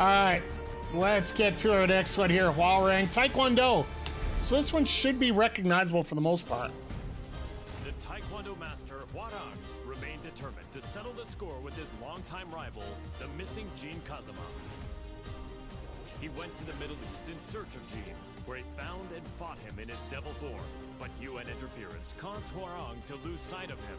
All right, let's get to our next one here. Hwoarang Taekwondo. So this one should be recognizable for the most part. The Taekwondo master Hwoarang remained determined to settle the score with his longtime rival, the missing Jin Kazama. He went to the Middle East in search of Jin, where he found and fought him in his devil form. But UN interference caused Hwoarang to lose sight of him.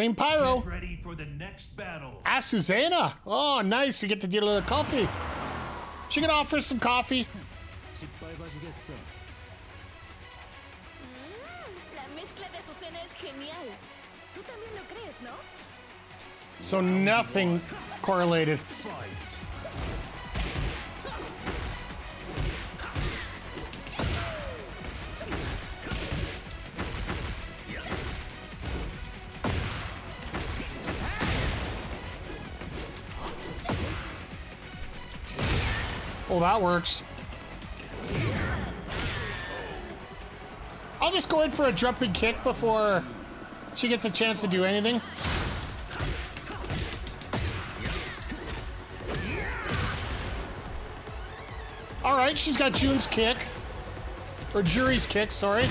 Same pyro. Get ready for the next battle. Azucena. Oh, nice. You get to deal with the coffee. She can offer some coffee. So nothing correlated. Fight. Oh, that works. I'll just go in for a jumping kick before she gets a chance to do anything. All right, she's got June's kick. Or Jury's kick, sorry.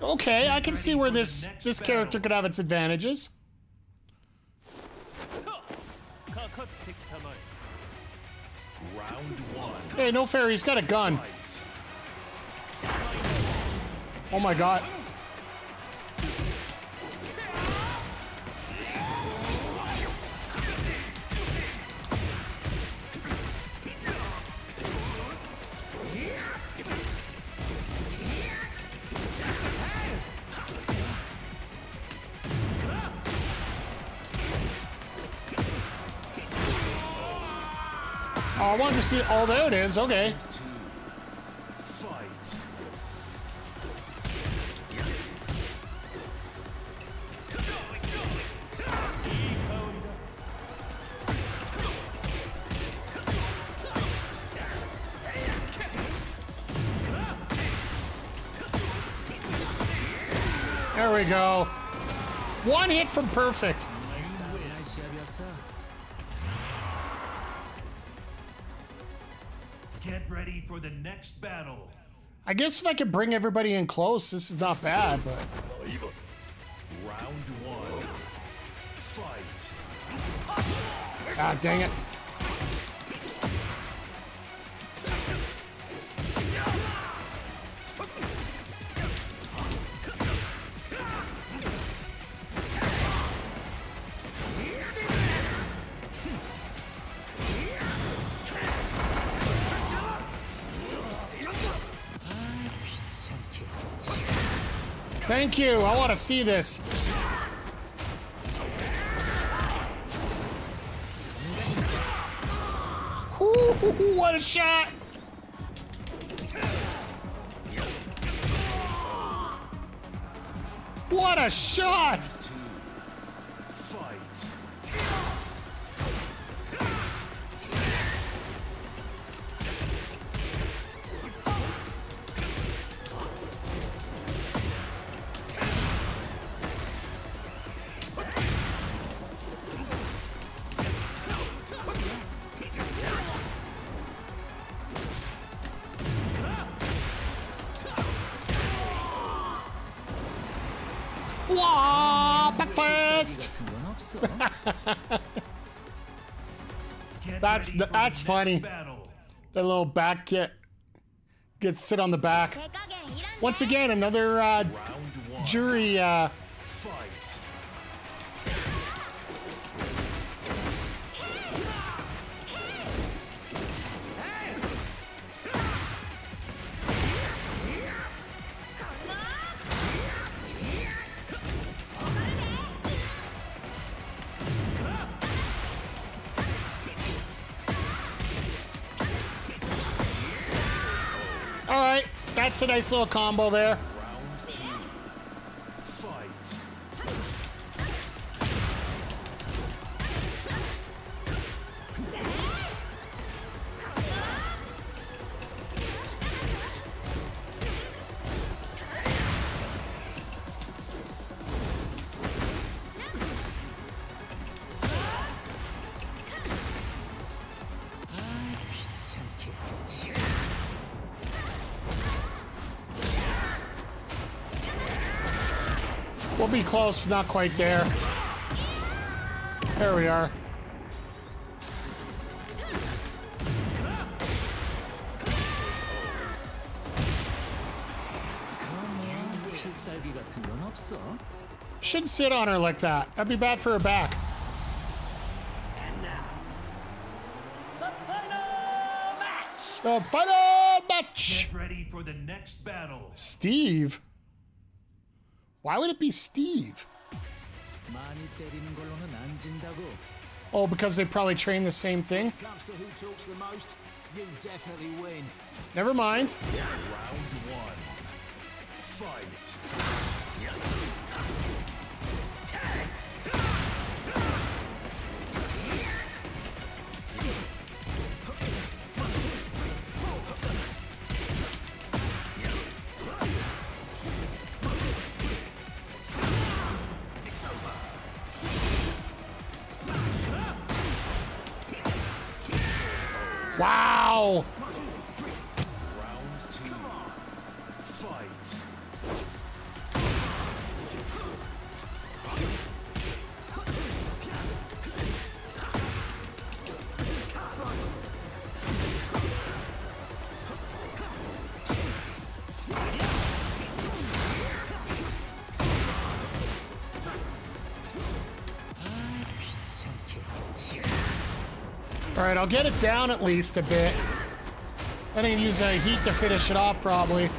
Okay, I can see where this this character could have its advantages. Hey, no fair, he's got a gun. Oh my god. I wanted to see. Oh, there it is. Okay. There we go. One hit from perfect. Next battle. I guess if I could bring everybody in close, this is not bad, but Round one. Fight. ah, dang it. Thank you. I want to see this. Ooh, what a shot! What a shot! that's the, that's funny. Battle. That little back get gets sit on the back. Once again, another uh, jury uh, that's a nice little combo there. We'll be close, but not quite there. There we are. Shouldn't sit on her like that. That'd be bad for her back. And now, the final match. The final match. Get ready for the next battle. Steve. Why would it be Steve? Oh, because they probably train the same thing? Never mind. Round one. Fight. Wow. All right, I'll get it down at least a bit. I think use a heat to finish it off, probably.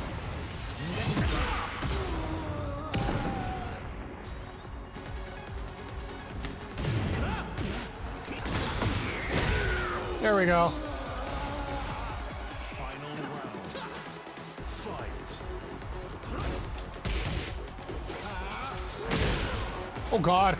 There we go. Oh God.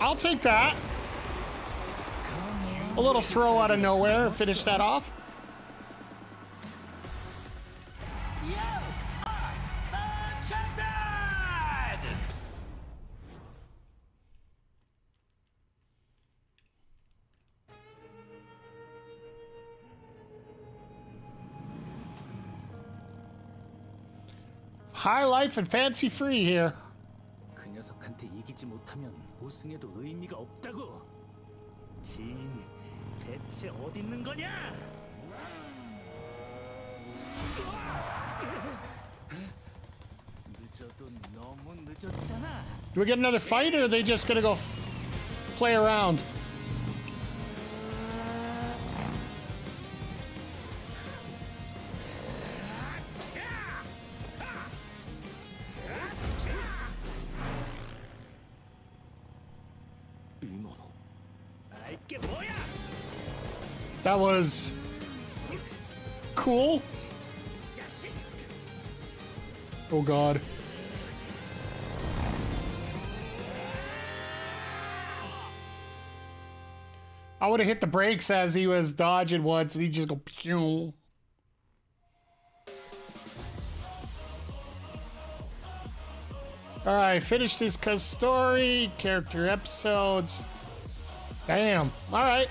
I'll take that. A little throw out of nowhere. Finish that off. High life and fancy free here. 그 이기지 못하면 우승에도 의미가 없다고. 진 대체 어디 있는 거냐? 늦어도 너무 늦었잖아. Do we get another fight or are they just gonna go play around? That was cool. Oh god. I would have hit the brakes as he was dodging once and he'd just go pew. Alright, finished his story, character episodes. Damn. Alright.